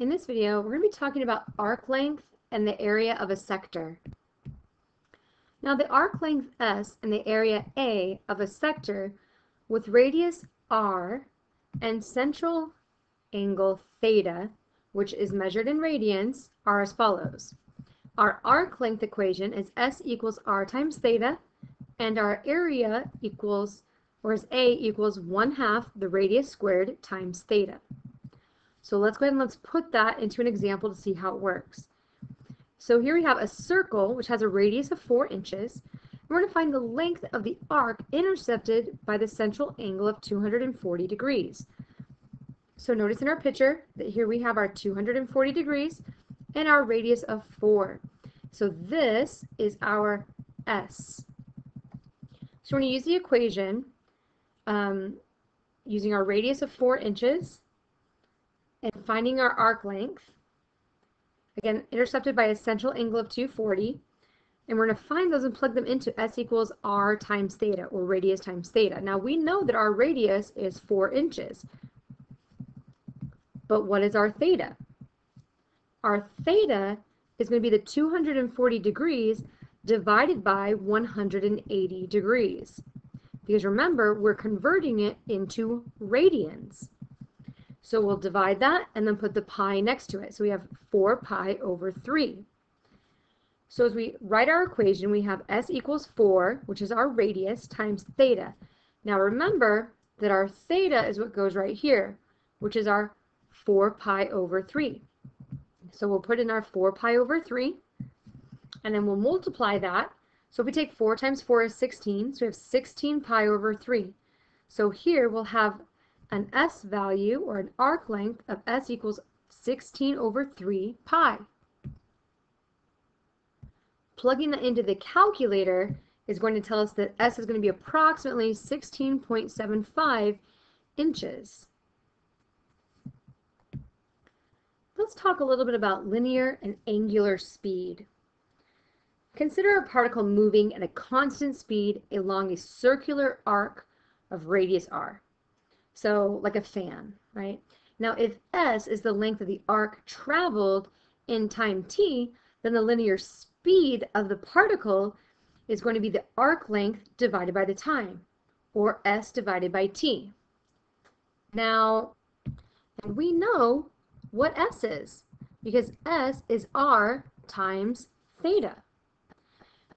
In this video, we're going to be talking about arc length and the area of a sector. Now the arc length S and the area A of a sector with radius r and central angle theta, which is measured in radians, are as follows. Our arc length equation is S equals r times theta, and our area equals, or is A equals 1 half the radius squared times theta. So let's go ahead and let's put that into an example to see how it works. So here we have a circle which has a radius of 4 inches. We're going to find the length of the arc intercepted by the central angle of 240 degrees. So notice in our picture that here we have our 240 degrees and our radius of 4. So this is our S. So we're going to use the equation um, using our radius of 4 inches and finding our arc length, again, intercepted by a central angle of 240, and we're going to find those and plug them into S equals R times theta, or radius times theta. Now, we know that our radius is 4 inches, but what is our theta? Our theta is going to be the 240 degrees divided by 180 degrees. Because remember, we're converting it into radians. So we'll divide that and then put the pi next to it. So we have 4 pi over 3. So as we write our equation, we have s equals 4, which is our radius, times theta. Now remember that our theta is what goes right here, which is our 4 pi over 3. So we'll put in our 4 pi over 3, and then we'll multiply that. So if we take 4 times 4 is 16, so we have 16 pi over 3. So here we'll have an S value or an arc length of S equals 16 over 3 pi. Plugging that into the calculator is going to tell us that S is going to be approximately 16.75 inches. Let's talk a little bit about linear and angular speed. Consider a particle moving at a constant speed along a circular arc of radius r. So like a fan, right? Now if s is the length of the arc traveled in time t, then the linear speed of the particle is going to be the arc length divided by the time, or s divided by t. Now, and we know what s is, because s is r times theta.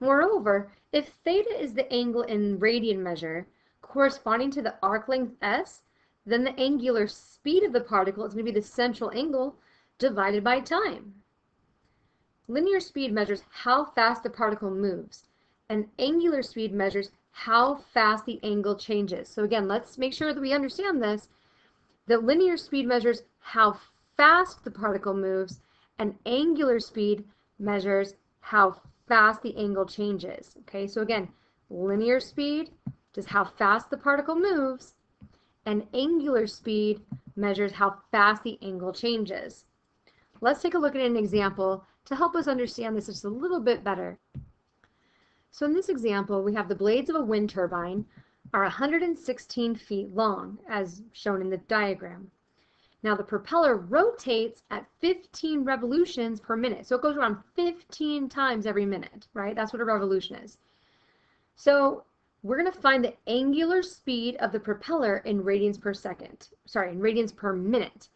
Moreover, if theta is the angle in radian measure corresponding to the arc length s, then the angular speed of the particle is going to be the central angle divided by time. Linear speed measures how fast the particle moves, and angular speed measures how fast the angle changes. So again, let's make sure that we understand this. The linear speed measures how fast the particle moves, and angular speed measures how fast the angle changes. Okay, so again, linear speed is how fast the particle moves, and angular speed measures how fast the angle changes. Let's take a look at an example to help us understand this just a little bit better. So in this example, we have the blades of a wind turbine are 116 feet long, as shown in the diagram. Now the propeller rotates at 15 revolutions per minute. So it goes around 15 times every minute, right? That's what a revolution is. So we're going to find the angular speed of the propeller in radians per second. Sorry, in radians per minute.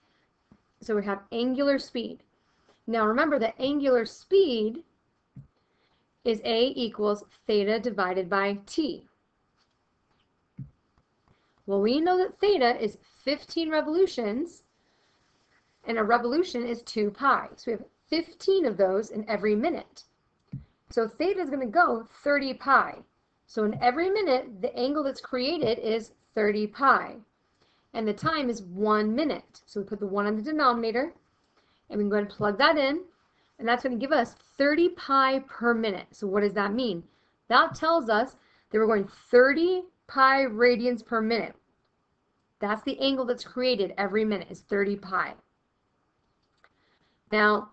So we have angular speed. Now remember that angular speed is A equals theta divided by T. Well, we know that theta is 15 revolutions, and a revolution is 2 pi. So we have 15 of those in every minute. So theta is going to go 30 pi. So in every minute, the angle that's created is 30 pi. And the time is one minute. So we put the one on the denominator, and we can go ahead and plug that in, and that's going to give us 30 pi per minute. So what does that mean? That tells us that we're going 30 pi radians per minute. That's the angle that's created every minute is 30 pi. Now,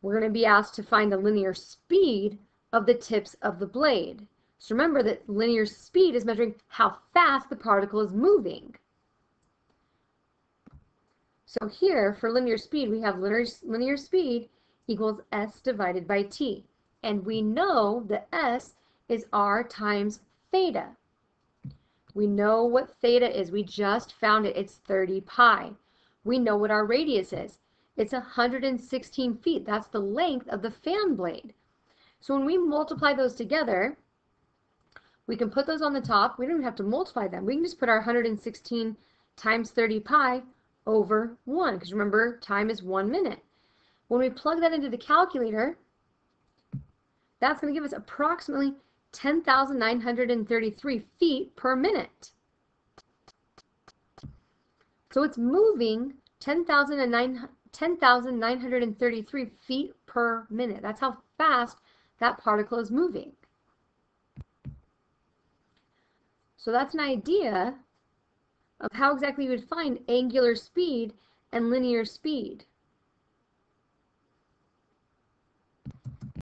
we're going to be asked to find the linear speed of the tips of the blade. So remember that linear speed is measuring how fast the particle is moving. So here, for linear speed, we have linear, linear speed equals s divided by t. And we know that s is r times theta. We know what theta is. We just found it. It's 30 pi. We know what our radius is. It's 116 feet. That's the length of the fan blade. So when we multiply those together, we can put those on the top. We don't even have to multiply them. We can just put our 116 times 30 pi over 1, because remember, time is 1 minute. When we plug that into the calculator, that's going to give us approximately 10,933 feet per minute. So it's moving 10,933 feet per minute. That's how fast that particle is moving. So that's an idea of how exactly you would find angular speed and linear speed.